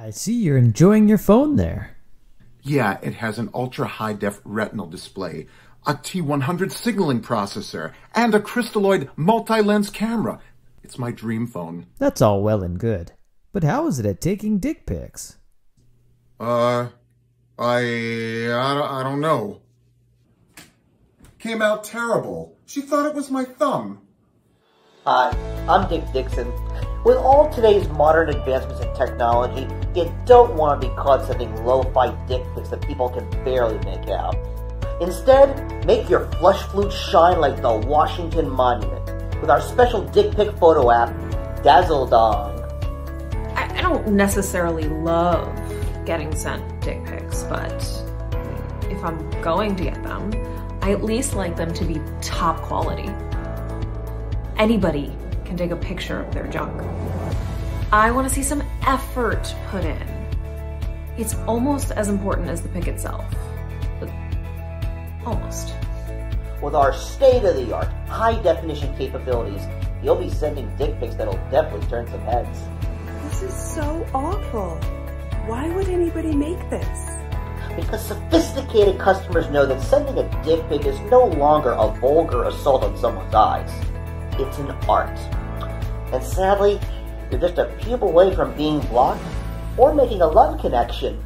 I see you're enjoying your phone there. Yeah, it has an ultra high def retinal display, a T100 signaling processor, and a crystalloid multi lens camera. It's my dream phone. That's all well and good. But how is it at taking dick pics? Uh, I, I, don't- I don't know. Came out terrible. She thought it was my thumb. Hi, I'm Dick Dixon. With all today's modern advancements in technology, you don't want to be caught sending lo-fi dick pics that people can barely make out. Instead, make your flush flute shine like the Washington Monument with our special dick pic photo app, Dazzle Dong. I, I don't necessarily love getting sent dick pics, but if I'm going to get them, I at least like them to be top quality. Anybody can take a picture of their junk. I want to see some effort put in. It's almost as important as the pic itself. But almost. With our state-of-the-art, high-definition capabilities, you'll be sending dick pics that'll definitely turn some heads. This is so awful. Why would anybody make this? Because sophisticated customers know that sending a dick pic is no longer a vulgar assault on someone's eyes. It's an art. And sadly, you're just a pupil away from being blocked or making a love connection.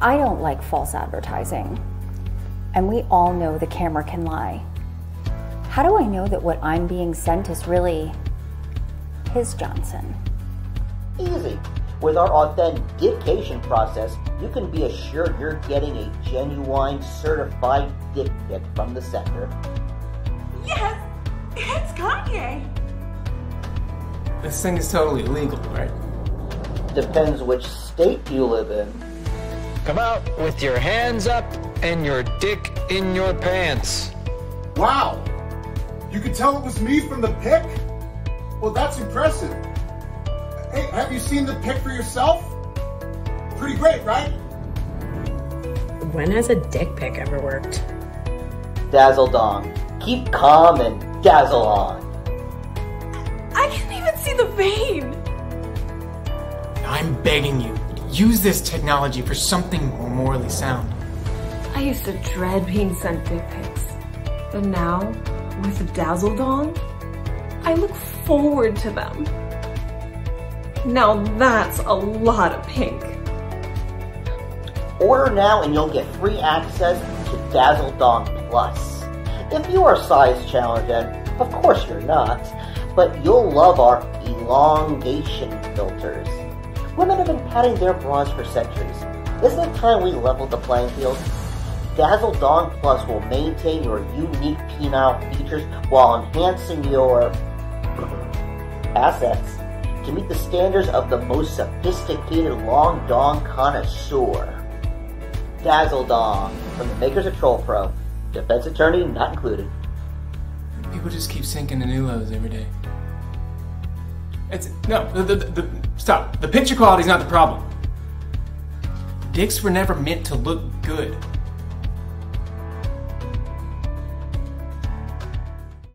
I don't like false advertising. And we all know the camera can lie. How do I know that what I'm being sent is really his Johnson? Easy. With our authentication process, you can be assured you're getting a genuine, certified dick pic from the sender. Yes! It's Kanye! This thing is totally illegal, right? Depends which state you live in. Come out with your hands up and your dick in your pants. Wow! You could tell it was me from the pic? Well, that's impressive. Hey, have you seen the pic for yourself? Pretty great, right? When has a dick pic ever worked? Dazzle Dong. Keep calm and dazzle on. I can't even see the vein! I'm begging you, use this technology for something more morally sound. I used to dread being sent dick pics. But now, with Dazzle Dong, I look forward to them. Now that's a lot of pink. Order now and you'll get free access to Dazzle Dong Plus. If you are size challenged, and of course you're not, but you'll love our elongation filters. Women have been padding their bras for centuries. Isn't it time we leveled the playing field? Dazzle Dong Plus will maintain your unique penile features while enhancing your assets to meet the standards of the most sophisticated long dong connoisseur. Dazzle Dong from the makers of Troll Pro. Defense attorney not included. People just keep sinking to new lows every day. It's no, the, the, the, stop. The picture quality is not the problem. Dicks were never meant to look good.